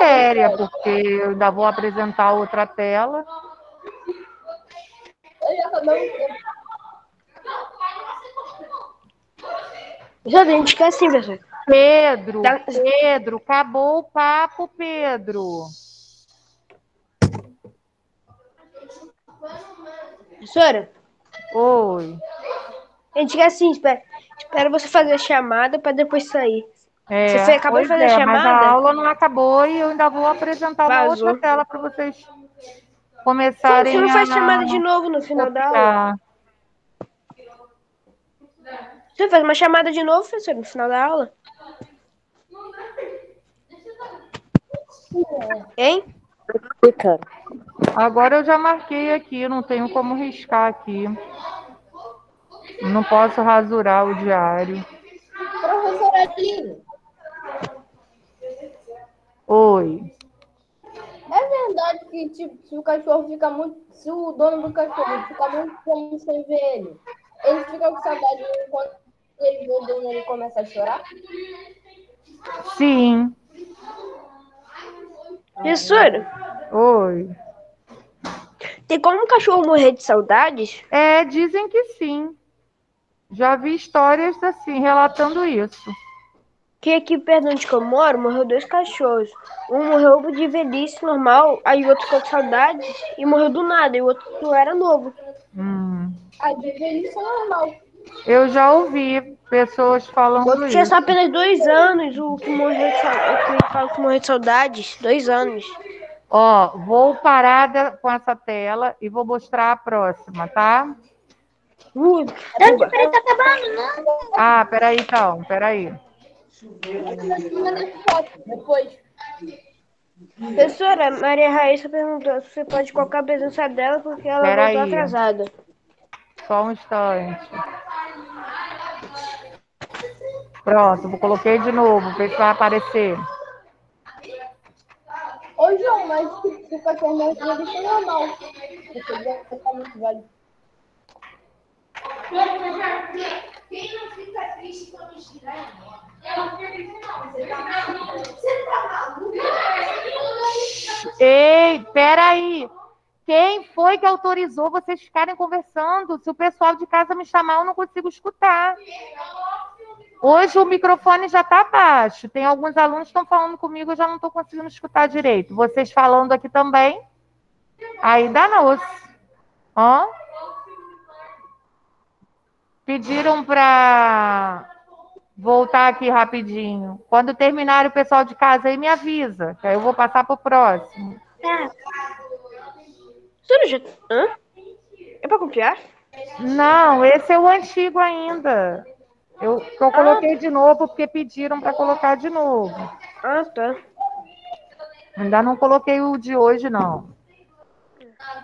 matéria, porque eu ainda vou apresentar outra tela. Já. Já a gente quer assim, professor. Pedro, Pedro, acabou o papo, Pedro. Professora, Oi. a gente quer assim, espera, espera você fazer a chamada para depois sair. É, Você acabou de fazer a é, Mas chamada? a aula não acabou e eu ainda vou apresentar uma Vazou. outra tela para vocês começarem você não faz a chamada de novo no final da aula? copiar. Você faz uma chamada de novo, professor, no final da aula? Hein? Agora eu já marquei aqui, não tenho como riscar aqui. Não posso rasurar o diário. Professora Aline, Oi. é verdade que tipo, se o cachorro fica muito. Se o dono do cachorro fica muito tempo sem ver ele, ele fica com saudade quando ele vê o dono ele começa a chorar? Sim. Professora, Oi. tem como um cachorro morrer de saudades? É, dizem que sim. Já vi histórias assim, relatando isso. Que aqui perto onde eu moro, morreu dois cachorros. Um morreu de velhice normal, aí o outro ficou com saudades e morreu do nada, e o outro era novo. Hum. A de velhice é normal. Eu já ouvi pessoas O falando outro tinha isso. só apenas dois anos, o que morreu de saudades, o que que morreu de saudades, dois anos. Ó, vou parar da- com essa tela e vou mostrar a próxima, tá? Uh, Ah, peraí então, peraí. Depois, Professora, Maria Raíssa perguntou se você pode colocar a presença dela porque ela Peraí. voltou atrasada. Só um instante. Pronto, vou coloquei de novo, se vai aparecer. Ô, João, mas se se o cachorro morre de velhice é normal. Porque já tá muito velho. Quem não fica triste quando girar não não. Ei, peraí. Quem foi que autorizou vocês ficarem conversando? Se o pessoal de casa me chamar, eu não consigo escutar. Hoje o microfone já está baixo. Tem alguns alunos que estão falando comigo, eu já não estou conseguindo escutar direito. Vocês falando aqui também. Danou-se. Ó. Pediram para voltar aqui rapidinho. Quando terminar o pessoal de casa aí, me avisa, que aí eu vou passar para o próximo. Já... Hã? É pra copiar? Não, esse é o antigo ainda. Eu, eu coloquei de novo porque pediram para colocar de novo. Ah, tá. Ainda não coloquei o de hoje, não.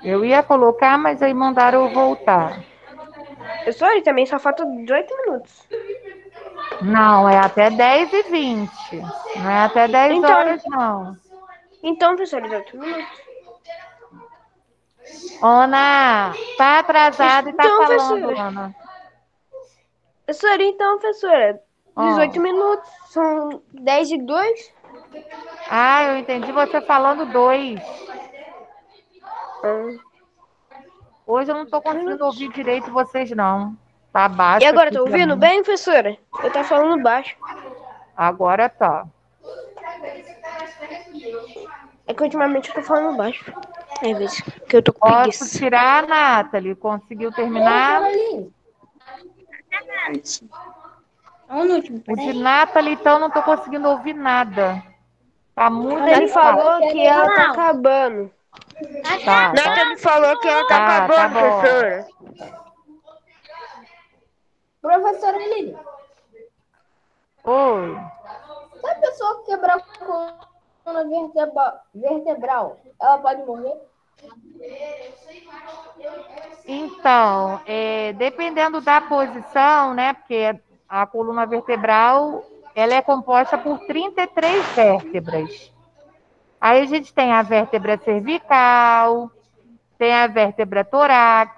Eu ia colocar, mas aí mandaram eu voltar. Professora, e também só falta 18 minutos. Não, é até 10 e 20. Não é até 10 Então- horas, não. Então, professora, 18 minutos. Ana, tá atrasada e tá Então, falando, professora. Ana. Professora, então, professora, Ó. 18 minutos, são 10 e 2. Ah, eu entendi você falando dois. Hoje eu não tô conseguindo ouvir direito vocês, não. Tá baixo. E agora, tá ouvindo mim. bem, professora? Eu tô falando baixo. Agora tá. É que ultimamente eu tô falando baixo. Às vezes, que eu tô com Posso preguiça. tirar a Nathalie? Conseguiu terminar? O de Nathalie, então, não tô conseguindo ouvir nada. Tá muito baixo. falou que ela tá acabando. Tá, tá. Nathalie falou que ela tá Tá, acabando, tá professora. Professora Aline, Oi. se a pessoa quebrar a coluna vertebra- vertebral, ela pode morrer? Então, é, dependendo da posição, né? Porque a coluna vertebral ela é composta por 33 vértebras. Aí a gente tem a vértebra cervical, tem a vértebra torácica,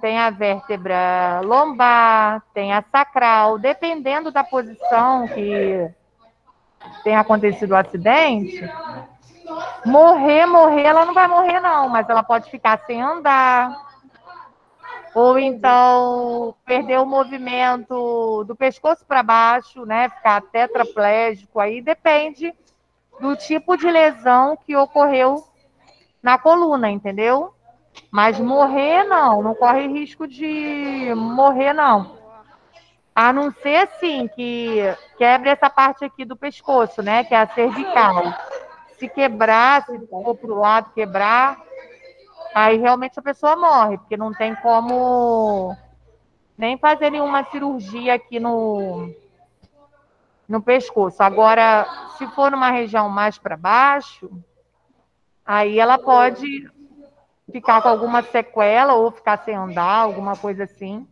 tem a vértebra lombar, tem a sacral. Dependendo da posição que tem acontecido o acidente, Morrer, morrer, ela não vai morrer, não, mas ela pode ficar sem andar. Ou então perder o movimento do pescoço para baixo, né? Ficar tetraplégico. Aí depende do tipo de lesão que ocorreu na coluna, entendeu? Mas morrer, não, não corre risco de morrer, não. A não ser assim, que quebre essa parte aqui do pescoço, né? Que é a cervical. Se quebrar, se for para o lado quebrar, aí realmente a pessoa morre, porque não tem como nem fazer nenhuma cirurgia aqui no, no pescoço. Agora, se for numa região mais para baixo, aí ela pode ficar com alguma sequela ou ficar sem andar, alguma coisa assim,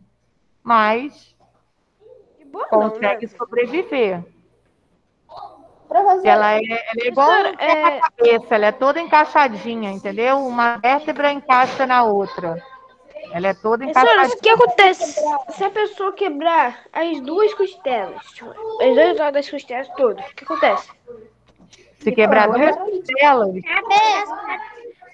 mas Boa, consegue não, né? sobreviver. Ela é, ela é igual é- cabeça, ela é toda encaixadinha, entendeu? Uma vértebra encaixa na outra. Ela é toda encaixadinha. o que acontece se a pessoa quebrar as duas costelas? As duas das costelas todas. O que acontece? Se quebrar duas costelas,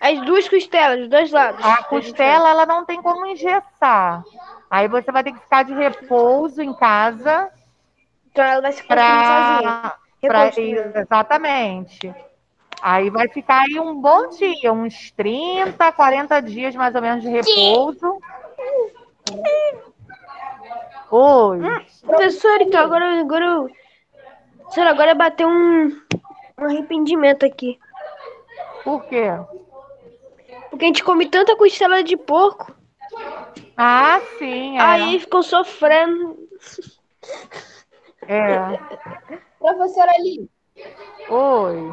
As duas costelas, os dois lados. a costela ela não tem como engessar. Aí você vai ter que ficar de repouso em casa Então ela vai se Pra, Reconstruindo. exatamente. Aí vai ficar aí um bom dia, uns 30, 40 dias mais ou menos de repouso. Oi. Professor, então agora, agora, professor, agora bateu um, um arrependimento aqui. Por quê? Porque a gente come tanta costela de porco, Ah, sim, é. aí ficou sofrendo. é. professora Ali, Oi.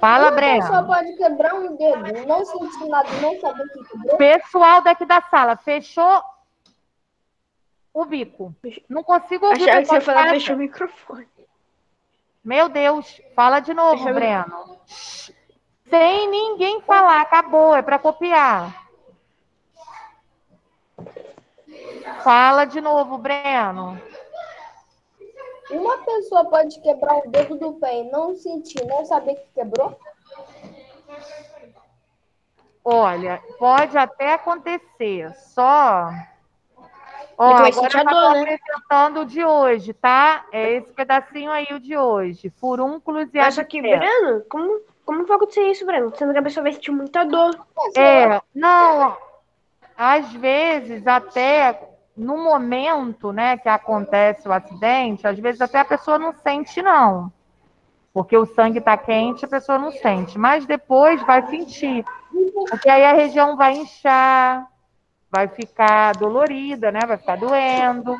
Fala, Breno. pode quebrar um dedo, não sentir nada, não saber que quebrou. Pessoal daqui da sala, fechou o bico. Não consigo ouvir. Achava que você ia depois falar fechou o microfone. Meu Deus, fala de novo, Deixa eu ver. Breno. Sem ninguém falar, acabou, é para copiar. Fala de novo, Breno. Uma pessoa pode quebrar o dedo do pé e não sentir, não saber que quebrou? Olha, pode até acontecer, só. Ó, Depois agora eu dor, tô né? apresentando o de hoje, tá? É esse pedacinho aí, o de hoje. Furúnculos e só que. Breno, como, como vai acontecer isso, Breno? Sendo que a pessoa vai sentir muita dor. É, não, às vezes até no momento, né, que acontece o acidente, às vezes até a pessoa não sente não. Porque o sangue está quente, a pessoa não sente, mas depois vai sentir. Porque aí a região vai inchar, vai ficar dolorida, né, vai ficar doendo.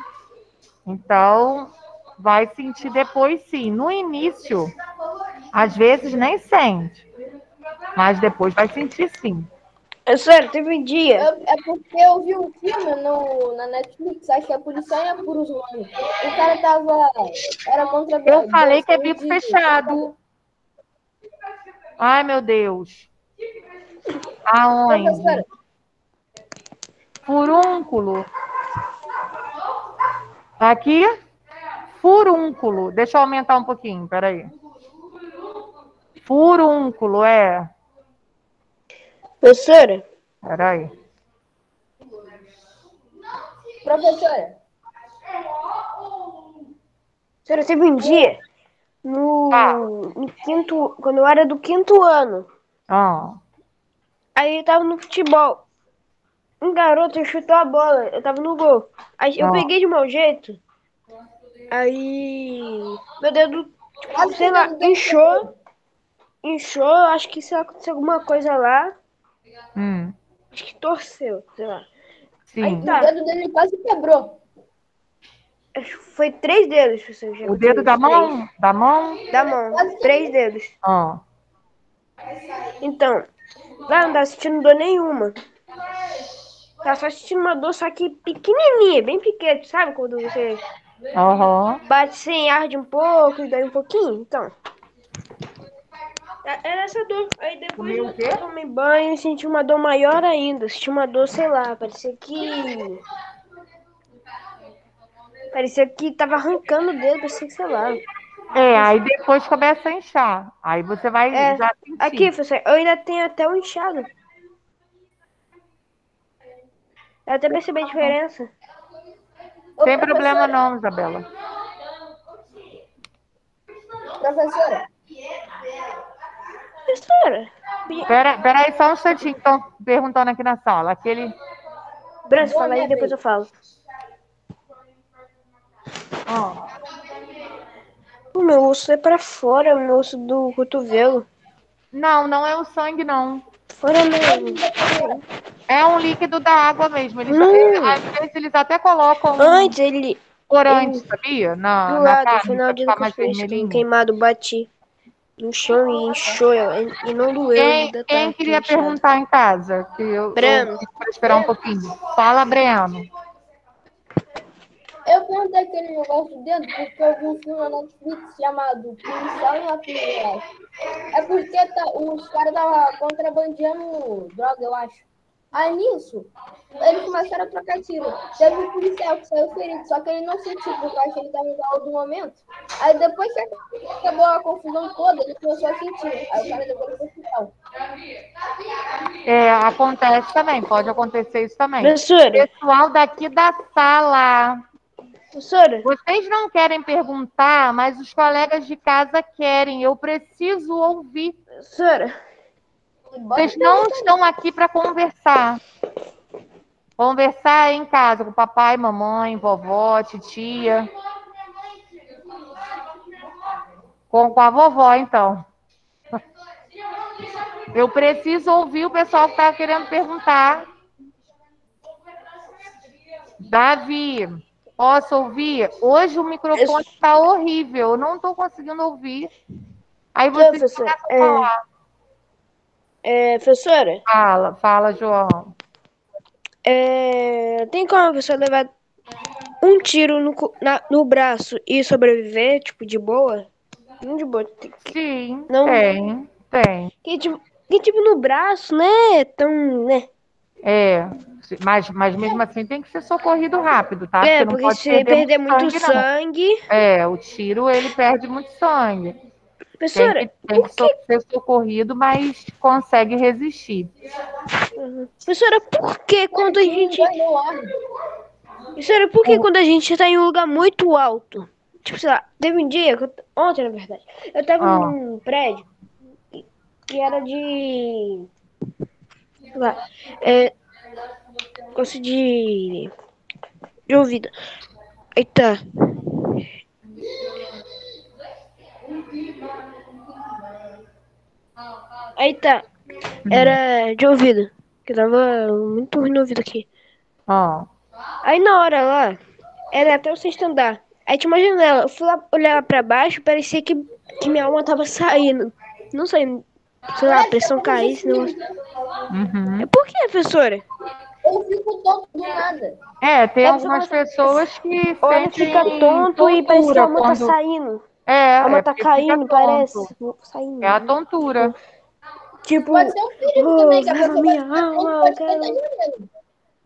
Então, vai sentir depois sim. No início, às vezes nem sente, mas depois vai sentir sim. É sério, teve um dia. É, é porque eu vi um filme no, na Netflix, acho que é Policial em Apuros, o nome. O cara tava. Era contra Eu falei que é bico fechado. Ai, meu Deus. Aonde? Professora, Furúnculo. Aqui? Furúnculo. Deixa eu aumentar um pouquinho, peraí. Furúnculo, é. Professora, Peraí. professora, professora, teve um dia no, Ah. no quinto. Quando eu era do quinto ano. Ó. Aí eu tava no futebol. Um garoto chutou a bola. Eu tava no gol. Aí eu Ó. peguei de mau jeito. Aí. Meu dedo, tipo, sei lá, inchou. Inchou. Acho que sei lá, aconteceu alguma coisa lá. Hum, Acho que torceu, sei lá. sim. Aí o tá. dedo dele quase quebrou. Acho que Foi três dedos, professor. já O dedo da três. mão? Da mão? Da mão. Três dedos. Ó. Então, lá não tava sentindo dor nenhuma. Tava só sentindo uma dor, só que pequenininha, bem pequena, sabe? Quando você Aham. bate sem arde um pouco e dói um pouquinho, então. É- Era essa dor. Aí depois o eu tomei banho e senti uma dor maior ainda. Senti uma dor, sei lá, parecia que. Parecia que tava arrancando o dedo, parecia que, sei lá. É, aí depois começa a inchar. Aí você vai É, já sentir. Aqui, professor, eu ainda tenho até um inchado. Eu até percebi a diferença. Ô, Tem problema não, Isabela. Professora, Professora, Pera, pera aí só um instantinho, estão perguntando aqui na sala. Aquele. Branco, fala aí, depois eu falo. Ó, O meu osso é pra fora, o meu osso do cotovelo. Não, não é o sangue, não. Fora mesmo. É um líquido da água mesmo. Eles, Hum. eles- às vezes eles até colocam um Antes ele, corante, sabia? Na, do na lado, carne, no final de mais vermelhinho. queimado, bati no chão e inchou. E não doeu. Quem, ainda quem tá queria inchado. perguntar em casa? Que eu, Breno. pra esperar um pouquinho. Fala, Breno. eu perguntei aquele negócio dentro porque eu vi um filme na Netflix chamado Policial em Las Vegas. É porque tá, os caras estavam contrabandeando droga, eu acho. Aí nisso, eles começaram a trocar tiro. Teve um policial que saiu ferido, só que ele não sentiu, porque eu acho que ele estava no calor do momento. Aí depois que acabou a confusão toda, ele começou a sentir. Aí o cara ele pro hospital. É, acontece também, pode acontecer isso também. Professora, Pessoal daqui da sala, professora, vocês não querem perguntar, mas os colegas de casa querem. Eu preciso ouvir. professora. Vocês não estão aqui para conversar. Conversar em casa com papai, mamãe, vovó, titia. Com, com a vovó, então. Eu preciso ouvir o pessoal que está querendo perguntar. Davi, posso ouvir? Hoje o microfone está horrível. Eu não estou conseguindo ouvir. Aí vocês Professor, começam a é- falar. É, professora, Fala, fala, João. é, tem como a pessoa levar um tiro no, na- no braço e sobreviver, tipo, de boa? Não de boa. tem- Sim, Não. tem, tem. Que tipo, que, tipo no braço, né? Tão, né? É, mas, mas mesmo assim tem que ser socorrido rápido, tá? é, não porque pode se perder muito não. sangue. É, o tiro ele perde muito sangue. Tem Professora, que, tem que so- ser socorrido, mas consegue resistir. professora, por que quando a gente. Professora, por que quando a gente tá em um lugar muito alto? Tipo, sei lá, teve um dia, que eu- ontem na verdade, eu tava Ah. num prédio que- que era de. Sei lá, é. Gosto de. de ouvido. Eita. Eita. Era de ouvido. Que tava muito ruim no ouvido aqui. Ó, Aí na hora lá, era até o sexto andar. Aí tinha uma janela. Eu fui lá olhar lá pra baixo, parecia que, que minha alma tava saindo. Não saindo. Sei lá, a pressão esse negócio. uhum. Por que, professora? Eu fico tonto do nada. É, tem É, algumas pessoas que Ou ela sentem fica tonto e parece que a alma tá quando- saindo. É, A alma é tá caindo, parece. Saindo. É a tontura. Tipo, Pode ser um perigo Oh, também, que a pessoa minha pode alma, pode quero-.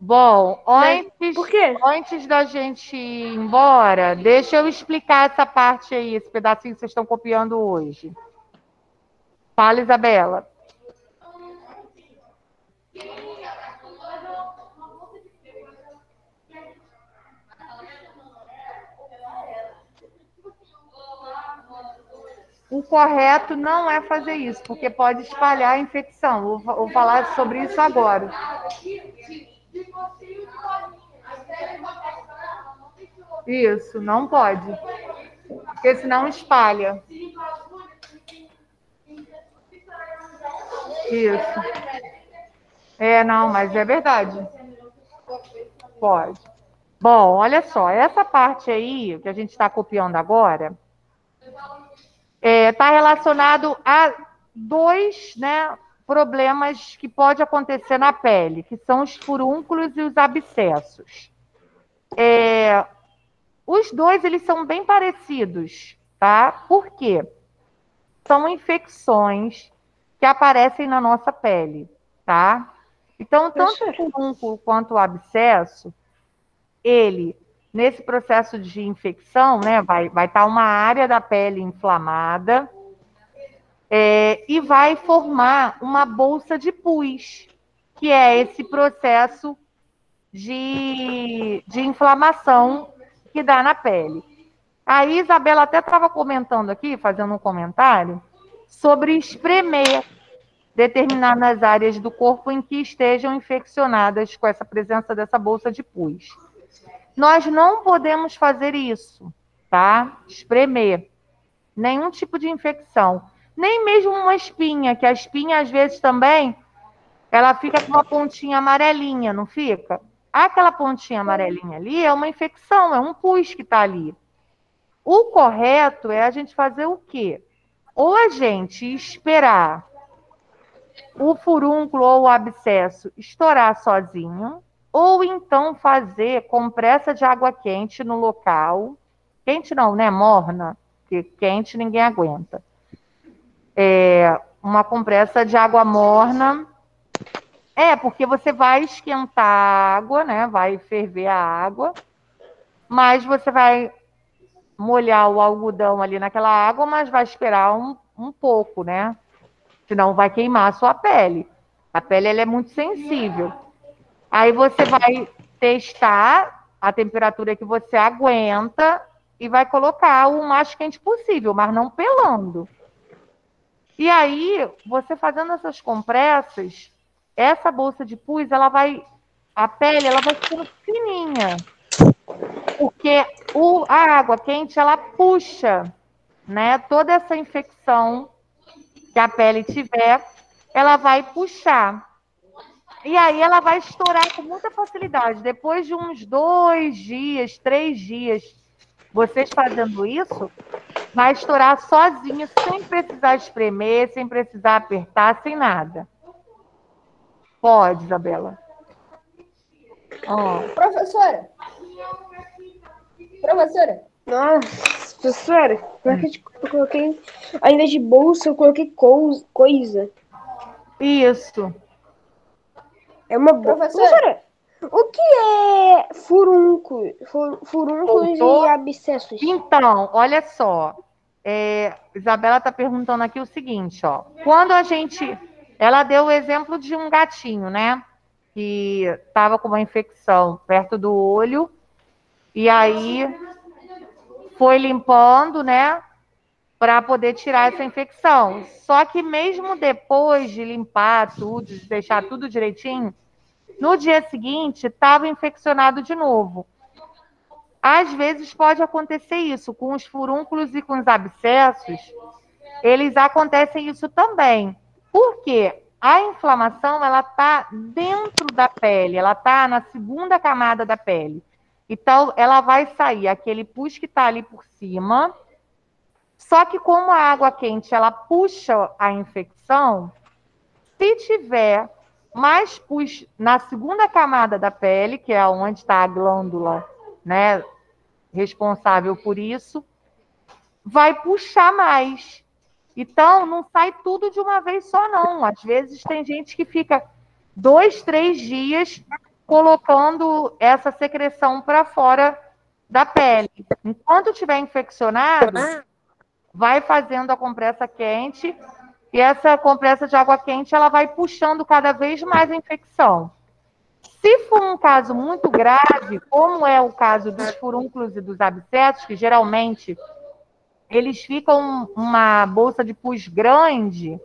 Bom, antes, Né? por quê? antes da gente ir embora, deixa eu explicar essa parte aí, esse pedacinho que vocês estão copiando hoje. Fala, Isabela. O correto não é fazer isso, porque pode espalhar a infecção. Vou, vou falar sobre isso agora. Isso, não pode. Porque senão espalha. Isso. É, não, mas é verdade. Pode. Bom, olha só, essa parte aí que a gente está copiando agora está relacionado a dois né, problemas que pode acontecer na pele, que são os furúnculos e os abscessos. É, os dois eles são bem parecidos, tá? Por quê? São infecções que aparecem na nossa pele, tá? Então, tanto o furúnculo quanto o abscesso, ele nesse processo de infecção, né, vai estar uma área da pele inflamada é, e vai formar uma bolsa de pus, que é esse processo de, de inflamação que dá na pele. A Isabela até estava comentando aqui, fazendo um comentário, sobre espremer determinadas áreas do corpo em que estejam infeccionadas com essa presença dessa bolsa de pus. Nós não podemos fazer isso, tá? Espremer. Nenhum tipo de infecção. Nem mesmo uma espinha, que a espinha, às vezes, também, ela fica com uma pontinha amarelinha, não fica? Aquela pontinha amarelinha ali é uma infecção, é um pus que está ali. O correto é a gente fazer o quê? Ou a gente esperar o furúnculo ou o abscesso estourar sozinho, ou então fazer compressa de água quente no local. Quente não, né? Morna, porque quente ninguém aguenta. É, uma compressa de água morna. É, porque você vai esquentar a água, né? Vai ferver a água, mas você vai molhar o algodão ali naquela água, mas vai esperar um, um pouco, né? senão vai queimar a sua pele. A pele ela é muito sensível. Aí você vai testar a temperatura que você aguenta e vai colocar o mais quente possível, mas não pelando. E aí, você fazendo essas compressas, essa bolsa de pus, ela vai, a pele, ela vai ficando fininha. Porque o, a água quente, ela puxa, né, toda essa infecção que a pele tiver, ela vai puxar. E aí ela vai estourar com muita facilidade. Depois de uns dois dias, três dias, vocês fazendo isso, vai estourar sozinha, sem precisar espremer, sem precisar apertar, sem nada. Pode, Isabela. Oh. Professora. Professora. Nossa, professora, eu coloquei, ao invés de bolsa, eu coloquei coisa. Isso. É uma bolsa. Professora, o que é furúnculo, furúnculos e abscessos? Então, olha só. É, Isabela está perguntando aqui o seguinte, ó. Quando a gente. Ela deu o exemplo de um gatinho, né? Que estava com uma infecção perto do olho. E aí foi limpando, né? Para poder tirar essa infecção. Só que mesmo depois de limpar tudo, de deixar tudo direitinho, no dia seguinte estava infeccionado de novo. Às vezes pode acontecer isso com os furúnculos e com os abscessos. Eles acontecem isso também. Por quê? A inflamação ela está dentro da pele, ela está na segunda camada da pele. Então, ela vai sair aquele pus que está ali por cima. Só que como a água quente ela puxa a infecção, se tiver mais pus na segunda camada da pele, que é onde está a glândula, né, responsável por isso, vai puxar mais. Então, não sai tudo de uma vez só, não. Às vezes tem gente que fica dois, três dias colocando essa secreção para fora da pele. Enquanto estiver infeccionado, vai fazendo a compressa quente e essa compressa de água quente ela vai puxando cada vez mais a infecção. Se for um caso muito grave, como é o caso dos furúnculos e dos abscessos, que geralmente eles ficam uma bolsa de pus grande,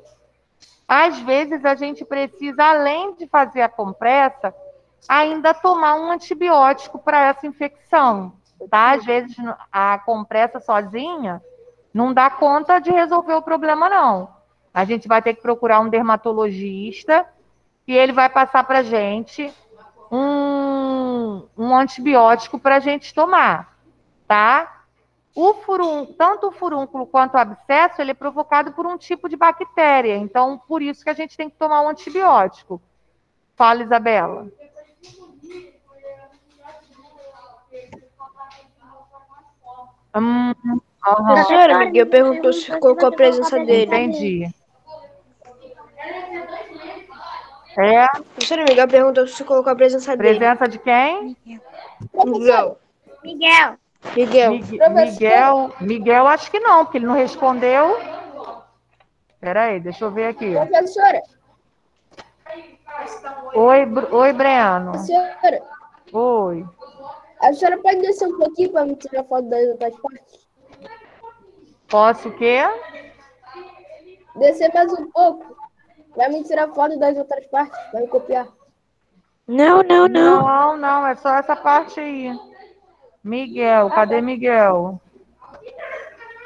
às vezes a gente precisa, além de fazer a compressa, ainda tomar um antibiótico para essa infecção, tá? Às vezes a compressa sozinha não dá conta de resolver o problema, não. A gente vai ter que procurar um dermatologista e ele vai passar para gente um, um antibiótico para a gente tomar, tá? O furum, tanto o furúnculo quanto o abscesso, ele é provocado por um tipo de bactéria. Então, por isso que a gente tem que tomar um antibiótico. Fala, Isabela. Hum, Professora, Miguel perguntou se ficou com a presença dele. Entendi. É. Professora Miguel perguntou se colocou a presença dele. Presença de quem? Miguel. Miguel. Miguel. Miguel, Miguel, acho que não, porque ele não respondeu. Espera aí, deixa eu ver aqui. Professora, Oi, oi, Breno. senhora, Oi. a senhora pode descer um pouquinho para me tirar foto das outras partes? Posso o quê? Descer mais um pouco. Vai me tirar foto das outras partes. Vai me copiar. Não, não, não. Não, não, é só essa parte aí. Miguel, cadê Miguel?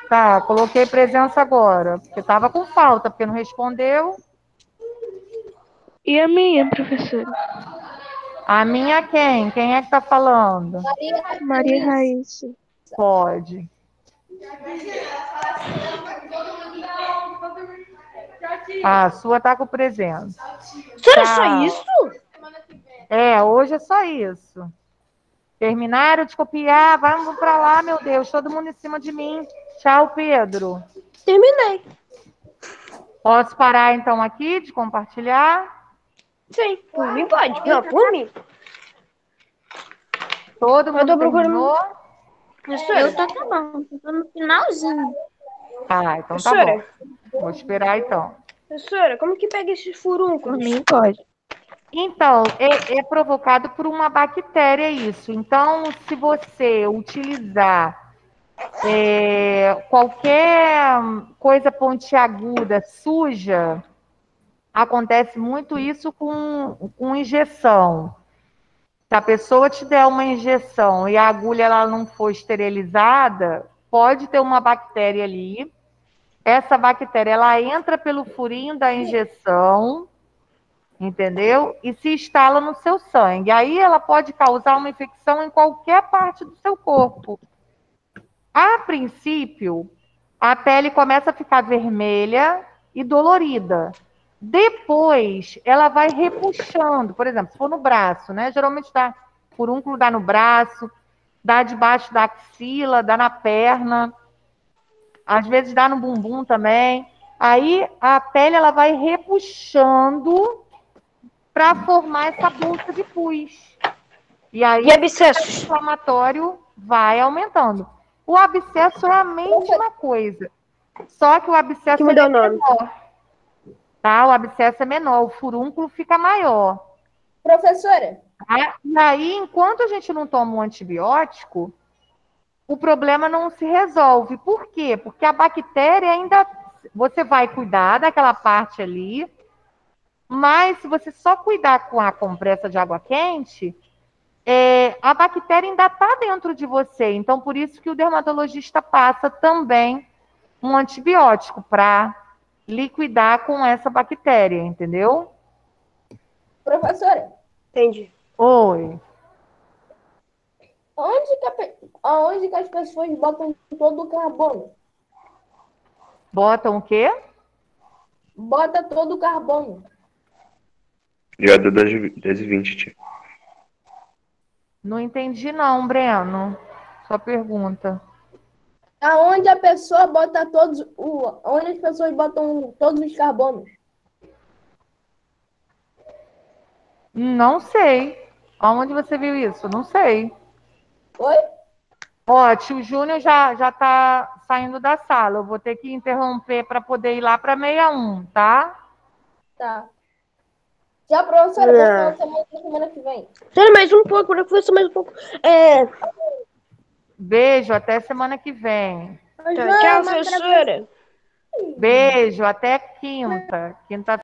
Tá, coloquei presença agora, porque tava com falta, porque não respondeu. E a minha, professora? A minha quem? Quem é que tá falando? Maria, Maria Raíssa. Pode. A sua tá com presença. Senhora, Tá. só isso? É, hoje é só isso. Terminaram de copiar, vamos pra lá, meu Deus, todo mundo em cima de mim. Tchau, Pedro. Terminei. Posso parar então aqui de compartilhar? Sim, por mim pode. Não, por mim. Todo mundo tô procurando- terminou? Professora, Eu tô acabando, tô no finalzinho. Ah, então tá bom. Vou esperar então. professora, como que pega esses Por furuncos? mim pode. Então, é, é provocado por uma bactéria isso. Então, se você utilizar é, qualquer coisa pontiaguda, suja, acontece muito isso com, com injeção. A pessoa te der uma injeção e a agulha ela não for esterilizada, pode ter uma bactéria ali. Essa bactéria ela entra pelo furinho da injeção entendeu? E se instala no seu sangue. Aí ela pode causar uma infecção em qualquer parte do seu corpo. A princípio, a pele começa a ficar vermelha e dolorida. Depois, ela vai repuxando. Por exemplo, se for no braço, né? Geralmente dá furúnculo dá no braço, dá debaixo da axila, dá na perna. Às vezes dá no bumbum também. Aí a pele ela vai repuxando para formar essa bolsa de pus. E aí E abscessos? o inflamatório vai aumentando. O abscesso é a mesma coisa. Só que o abscesso Que é menor. Tá? O abscesso é menor, o furúnculo fica maior. professora, tá? E aí, enquanto a gente não toma um antibiótico, o problema não se resolve. Por quê? Porque a bactéria ainda. Você vai cuidar daquela parte ali, mas se você só cuidar com a compressa de água quente, é, a bactéria ainda está dentro de você. Então, por isso que o dermatologista passa também um antibiótico para liquidar com essa bactéria, entendeu? professora, Entendi. Oi. onde que, a que as pessoas botam todo o carbono? Botam o quê? Bota todo o carbono. Jogador das, das 20, tia. Não entendi não, Breno. Sua pergunta. Aonde a pessoa bota todos o, onde as pessoas botam todos os carbonos? Não sei. Aonde você viu isso? Não sei. Oi? Ó, tio Júnior já, já tá saindo da sala. Eu vou ter que interromper para poder ir lá para 61, tá? Tá. Já, professora, É. semana, semana que vem. Senhora, mais um pouco, professor, mais um pouco. É, Beijo, até semana que vem. tchau, professora. Beijo, até quinta. Quinta